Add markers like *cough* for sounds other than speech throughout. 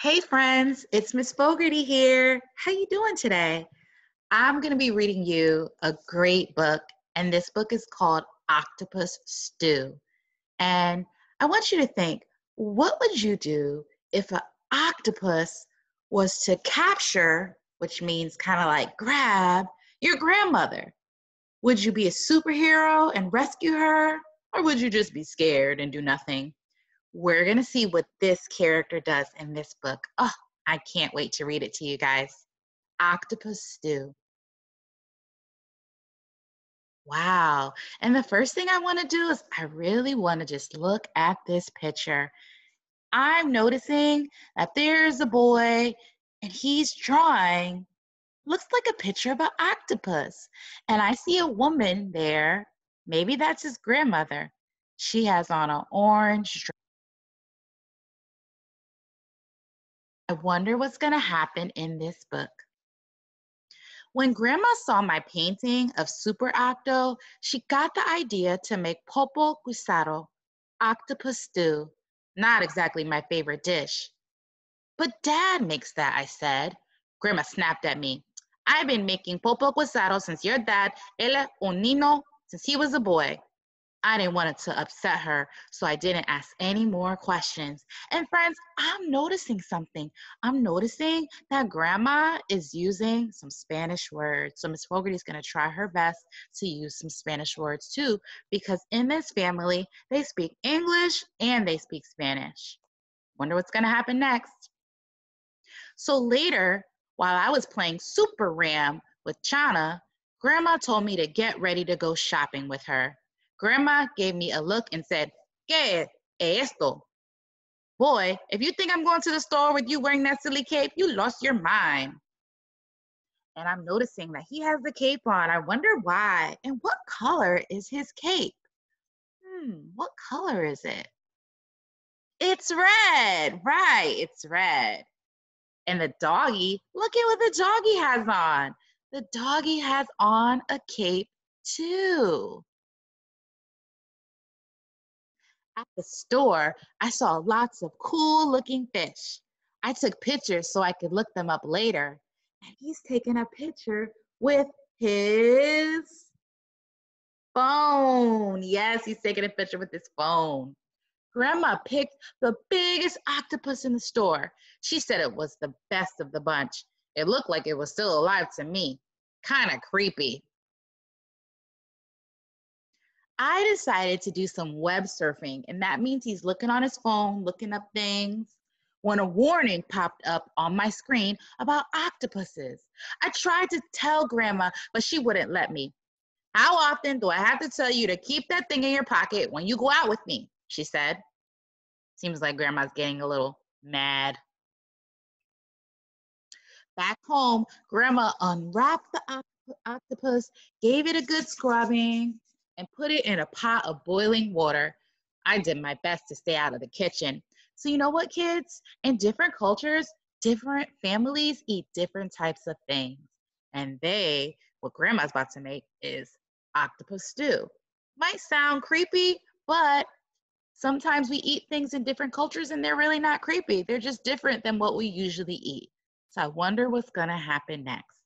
Hey friends, it's Miss Fogarty here. How you doing today? I'm going to be reading you a great book and this book is called Octopus Stew. And I want you to think, what would you do if an octopus was to capture, which means kind of like grab, your grandmother? Would you be a superhero and rescue her or would you just be scared and do nothing? We're going to see what this character does in this book. Oh, I can't wait to read it to you guys. Octopus Stew. Wow. And the first thing I want to do is I really want to just look at this picture. I'm noticing that there's a boy and he's drawing, looks like a picture of an octopus. And I see a woman there. Maybe that's his grandmother. She has on an orange I wonder what's going to happen in this book. When Grandma saw my painting of Super Octo, she got the idea to make popo guisado, octopus stew. Not exactly my favorite dish. But Dad makes that, I said. Grandma snapped at me. I've been making popo guisado since your dad, El Unino, since he was a boy. I didn't want it to upset her, so I didn't ask any more questions. And friends, I'm noticing something. I'm noticing that grandma is using some Spanish words. So Miss Fogarty's going to try her best to use some Spanish words too, because in this family, they speak English and they speak Spanish. Wonder what's going to happen next. So later, while I was playing Super Ram with Chana, Grandma told me to get ready to go shopping with her. Grandma gave me a look and said, ¿Qué es esto? Boy, if you think I'm going to the store with you wearing that silly cape, you lost your mind. And I'm noticing that he has the cape on. I wonder why. And what color is his cape? Hmm, what color is it? It's red, right? It's red. And the doggy, look at what the doggy has on. The doggy has on a cape too. At the store, I saw lots of cool looking fish. I took pictures so I could look them up later. And he's taking a picture with his phone. Yes, he's taking a picture with his phone. Grandma picked the biggest octopus in the store. She said it was the best of the bunch. It looked like it was still alive to me. Kind of creepy. I decided to do some web surfing, and that means he's looking on his phone, looking up things, when a warning popped up on my screen about octopuses. I tried to tell Grandma, but she wouldn't let me. How often do I have to tell you to keep that thing in your pocket when you go out with me? She said. Seems like Grandma's getting a little mad. Back home, Grandma unwrapped the octopus, gave it a good scrubbing, and put it in a pot of boiling water. I did my best to stay out of the kitchen. So, you know what, kids? In different cultures, different families eat different types of things. And they, what grandma's about to make is octopus stew. Might sound creepy, but sometimes we eat things in different cultures and they're really not creepy. They're just different than what we usually eat. So I wonder what's to happen next.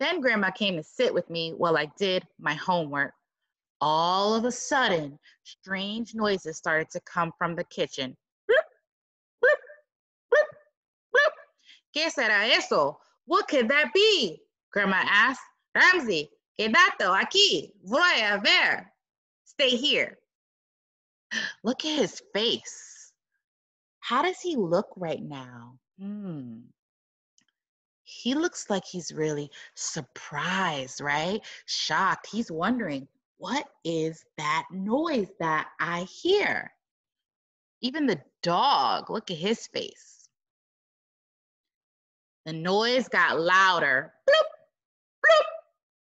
Then grandma came to sit with me while I did my homework. All of a sudden, strange noises started to come from the kitchen. ¿Qué será eso? What could that be? Grandma asked. Ramsey, quédate aquí. Voy a ver. Stay here. *gasps* Look at his face. How does he look right now? Hmm he looks like he's really surprised, right? Shocked. He's wondering, what is that noise that I hear? Even the dog, look at his face. The noise got louder. Bloop, bloop,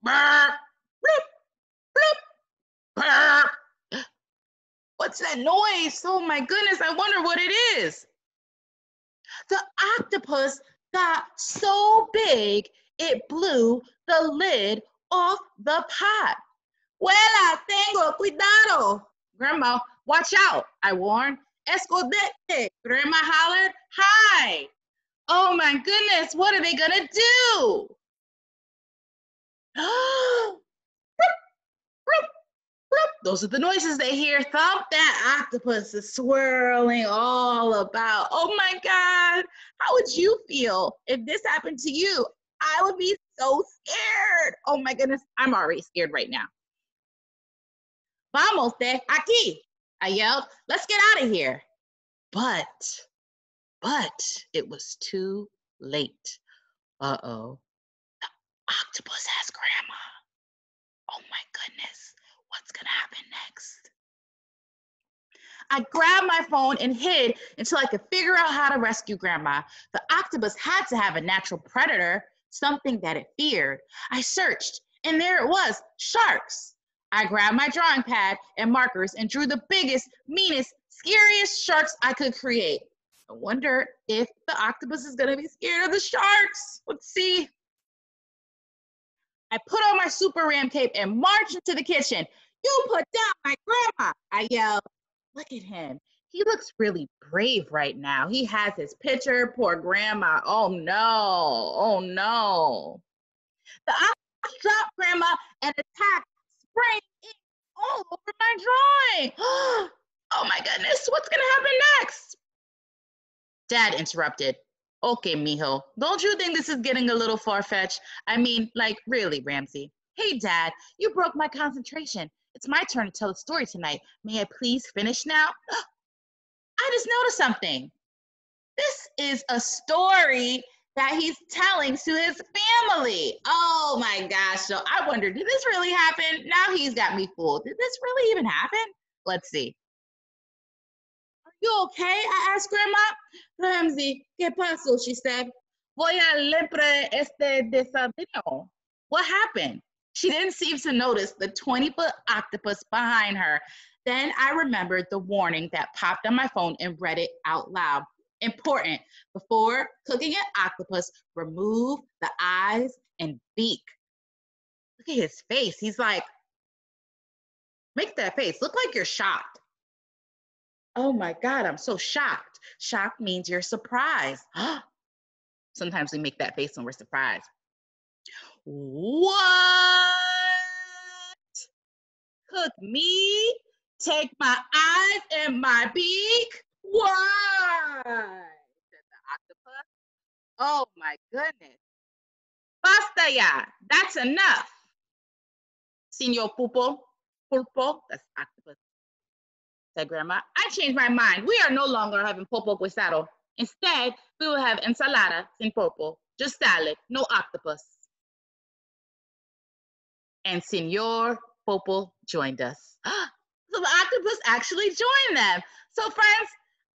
burr, bloop, bloop, burr. What's that noise? Oh my goodness, I wonder what it is. The octopus got so big it blew the lid off the pot. Huela, tengo, cuidado. Grandma, watch out, I warned. Escondete. Grandma hollered, hi. Oh my goodness, what are they gonna do? *gasps* Oh, Those are the noises they hear. Thump, that octopus is swirling all about. Oh my God, how would you feel if this happened to you? I would be so scared. Oh my goodness, I'm already scared right now. Vamos de aquí, I yelled. Let's get out of here. But, but it was too late. Uh oh. The octopus has grandma. Oh my goodness, what's gonna happen next? I grabbed my phone and hid until I could figure out how to rescue grandma. The octopus had to have a natural predator, something that it feared. I searched, and there it was sharks. I grabbed my drawing pad and markers and drew the biggest, meanest, scariest sharks I could create. I wonder if the octopus is gonna be scared of the sharks. Let's see. I put on my super ram cape and marched into the kitchen. You put down my grandma, I yelled. Look at him. He looks really brave right now. He has his picture. Poor grandma. Oh no. Oh no. The octopus dropped grandma and attacked, spraying ink all over my drawing. *gasps* oh my goodness. What's going to happen next? Dad interrupted. Okay, mijo, don't you think this is getting a little far fetched? I mean, like, really, Ramsey. Hey, Dad, you broke my concentration. It's my turn to tell a story tonight. May I please finish now? *gasps* I just noticed something. This is a story that he's telling to his family. Oh my gosh. So I wonder, did this really happen? Now he's got me fooled. Did this really even happen? Let's see. You okay? I asked Grandma. Ramsey, ¿qué pasó? She said. Voy a lepre este desayuno. What happened? She didn't seem to notice the 20 foot octopus behind her. Then I remembered the warning that popped on my phone and read it out loud. Important. Before cooking an octopus, remove the eyes and beak. Look at his face. He's like, make that face. Look like you're shocked. Oh my God, I'm so shocked. Shocked means you're surprised. *gasps* Sometimes we make that face when we're surprised. What? Cook me? Take my eyes and my beak? Why? said the octopus. Oh my goodness. Basta ya. That's enough. Senor Pulpo. Pulpo. That's octopus. Said Grandma. I changed my mind. We are no longer having pulpo guisado. Instead, we will have ensalada sin pulpo. Just salad, no octopus and Senor Popo joined us. *gasps* so the octopus actually joined them. So, friends,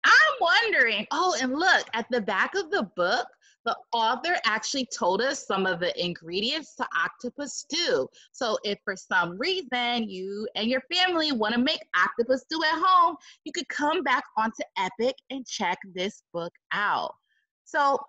I'm wondering. Oh, and look at the back of the book, the author actually told us some of the ingredients to octopus stew. So, if for some reason you and your family want to make octopus stew at home, you could come back onto Epic and check this book out. So,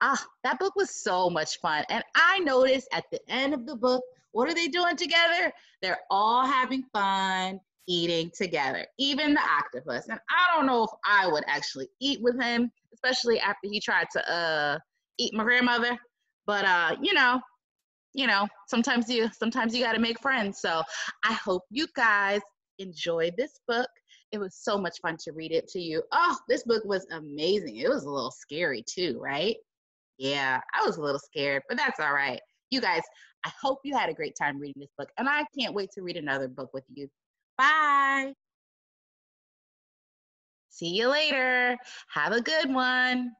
ah, that book was so much fun. And I noticed at the end of the book, what are they doing together? They're all having fun eating together, even the octopus. And I don't know if I would actually eat with him, especially after he tried to uh, eat my grandmother. But uh, you know, you know, sometimes you sometimes you got to make friends. So I hope you guys enjoyed this book. It was so much fun to read it to you. Oh, this book was amazing. It was a little scary too, right? Yeah, I was a little scared, but that's all right. You guys, I hope you had a great time reading this book, and I can't wait to read another book with you. Bye. See you later. Have a good one.